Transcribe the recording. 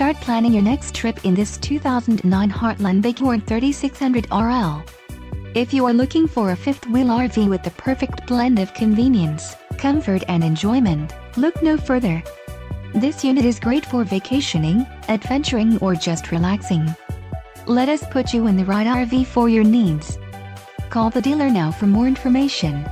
Start planning your next trip in this 2009 Heartland Bighorn 3600 RL. If you are looking for a fifth-wheel RV with the perfect blend of convenience, comfort and enjoyment, look no further. This unit is great for vacationing, adventuring or just relaxing. Let us put you in the right RV for your needs. Call the dealer now for more information.